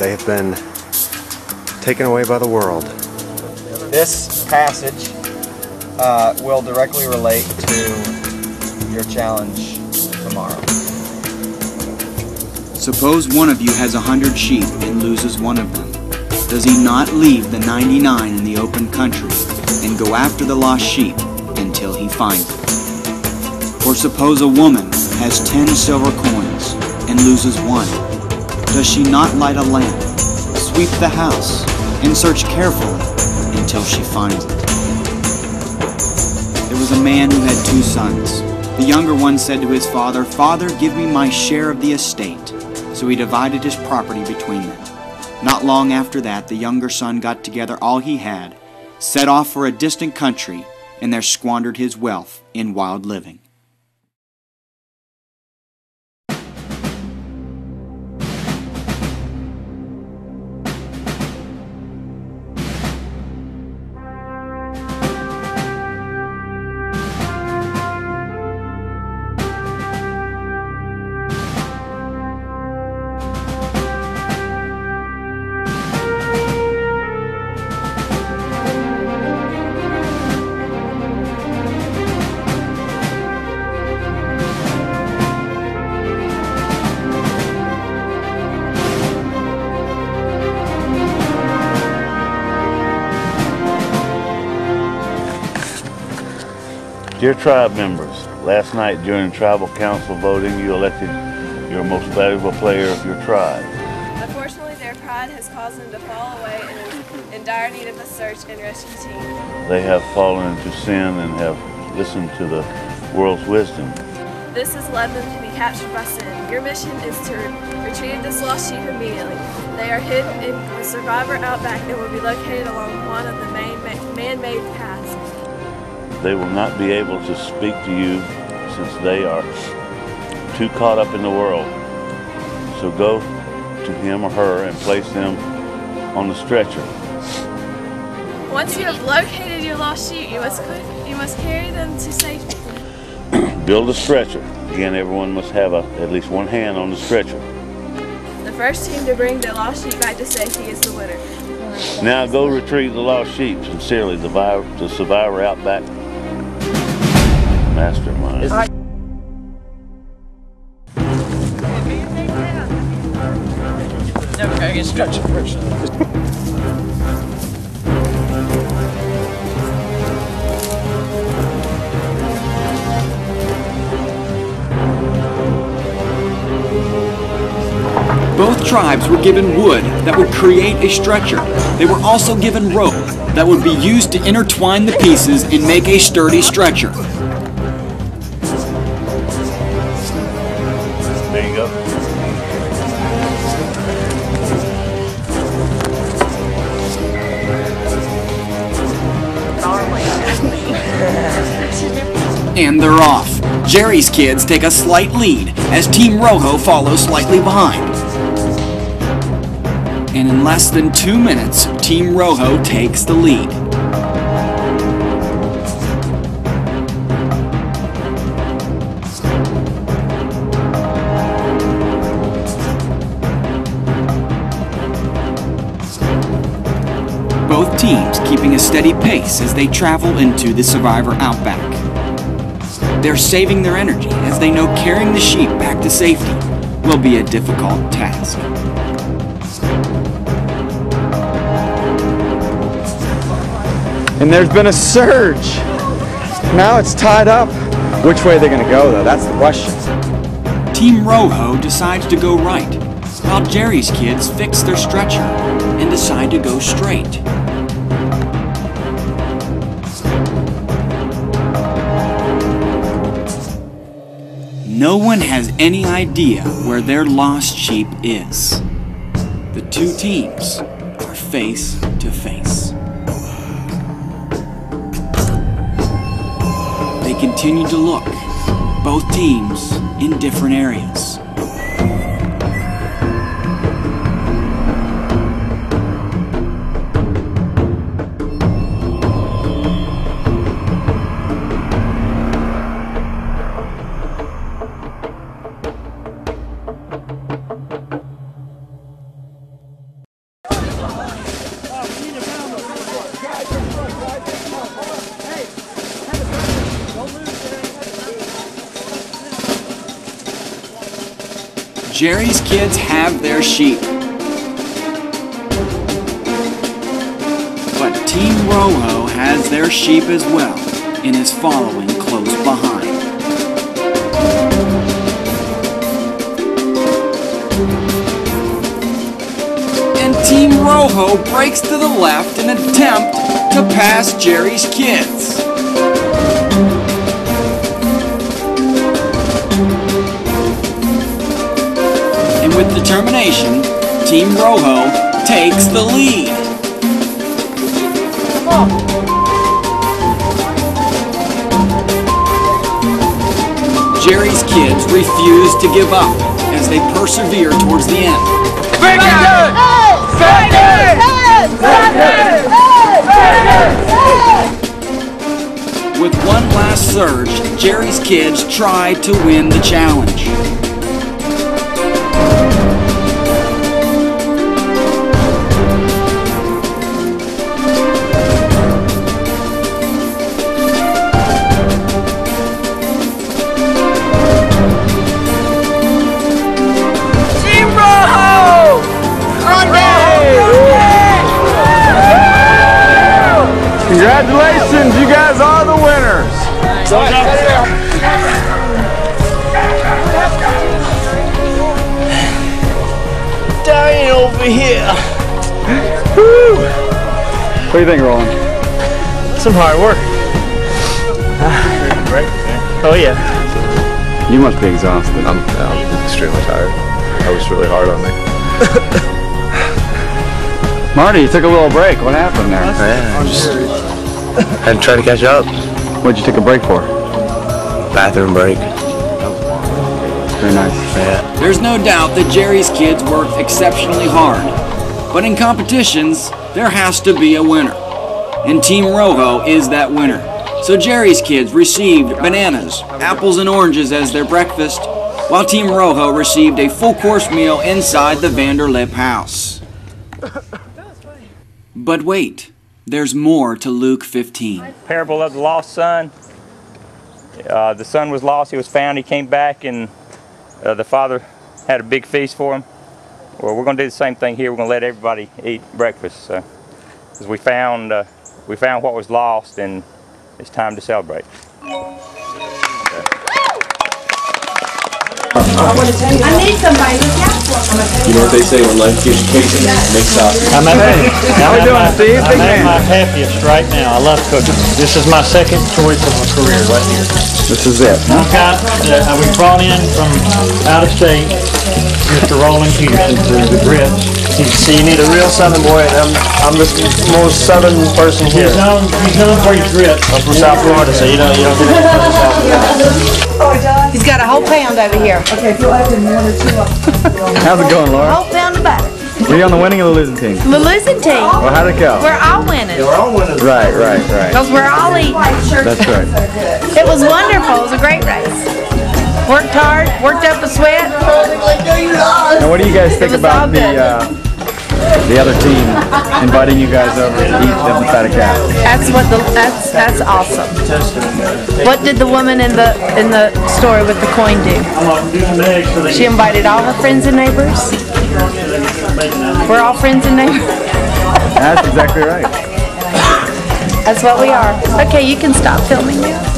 They have been taken away by the world. This passage uh, will directly relate to your challenge tomorrow. Suppose one of you has a hundred sheep and loses one of them. Does he not leave the 99 in the open country and go after the lost sheep until he finds it? Or suppose a woman has 10 silver coins and loses one. Does she not light a lamp, sweep the house, and search carefully until she finds it? There was a man who had two sons. The younger one said to his father, Father, give me my share of the estate. So he divided his property between them. Not long after that, the younger son got together all he had, set off for a distant country, and there squandered his wealth in wild living. Dear tribe members, last night during tribal council voting, you elected your most valuable player of your tribe. Unfortunately, their pride has caused them to fall away and is in dire need of a search and rescue team. They have fallen into sin and have listened to the world's wisdom. This has led them to be captured by sin. Your mission is to retrieve this lost sheep immediately. They are hidden in the survivor outback and will be located along one of the main man-made paths. They will not be able to speak to you since they are too caught up in the world. So go to him or her and place them on the stretcher. Once you have located your lost sheep, you must you must carry them to safety. Build a stretcher. Again, everyone must have a, at least one hand on the stretcher. The first team to bring the lost sheep back to safety is the winner. Now go retrieve the lost sheep. Sincerely, the, vi- the survivor outback mastermind. Never gonna get stretched person. Both tribes were given wood that would create a stretcher. They were also given rope that would be used to intertwine the pieces and make a sturdy stretcher. And they're off. Jerry's kids take a slight lead as Team Rojo follows slightly behind. And in less than two minutes, Team Rojo takes the lead. Both teams keeping a steady pace as they travel into the Survivor Outback. They're saving their energy as they know carrying the sheep back to safety will be a difficult task. And there's been a surge. Now it's tied up. Which way are they going to go, though? That's the question. Team Rojo decides to go right, while Jerry's kids fix their stretcher and decide to go straight. No one has any idea where their lost sheep is. The two teams are face to face. They continue to look, both teams in different areas. Jerry's kids have their sheep. But Team Rojo has their sheep as well and is following close behind. And Team Rojo breaks to the left in an attempt to pass Jerry's kids. Determination, Team Rojo takes the lead. Jerry's kids refuse to give up as they persevere towards the end. With one last surge, Jerry's kids try to win the challenge. What do you think, Roland? Some hard work. Ah. Oh yeah. You must be exhausted. I'm, I'm extremely tired. That was really hard on me. Marty, you took a little break. What happened there? Oh, yeah, I just had to try to catch up. What'd you take a break for? Bathroom break. Very nice. Yeah. There's no doubt that Jerry's kids worked exceptionally hard. But in competitions, there has to be a winner. And Team Rojo is that winner. So Jerry's kids received bananas, apples, and oranges as their breakfast, while Team Rojo received a full course meal inside the Vanderlip house. But wait, there's more to Luke 15. parable of the lost son. Uh, the son was lost, he was found, he came back, and uh, the father had a big feast for him. Well, we're going to do the same thing here. We're going to let everybody eat breakfast. So, because we found uh, we found what was lost, and it's time to celebrate. I need somebody to look out for me. You know what they say when life gives you cake and makes out. I'm at, How we I'm doing, at- Steve? Big I'm at man. my happiest right now. I love cooking. This is my second choice of a career right here. This is it. I've got, uh, I was brought in from out of state, Mr. Roland Houston through the grits. So you need a real southern boy, and I'm, I'm the most southern person here. He's known, he's known for his grits. I'm from South Florida, so you don't, you don't get any from South Florida. Oh, he's got a whole pound over here. Okay, How's it going, Laura? Whole pound of butter. Were you on the winning or the losing team? The losing team. Well, how'd it go? We're all winning. Yeah, we're all winning. Right, right, right. Because we're all eating. That's right. It was wonderful. It was a great race. Worked hard, worked up a sweat. Now, what do you guys think about the uh, the other team inviting you guys over to eat the fatted calf? That's what the that's that's awesome. What did the woman in the in the story with the coin do? I'm gonna do some eggs so they She invited all her friends and neighbors. We're all friends and neighbors. That's exactly right. That's what we are. Okay, you can stop filming now.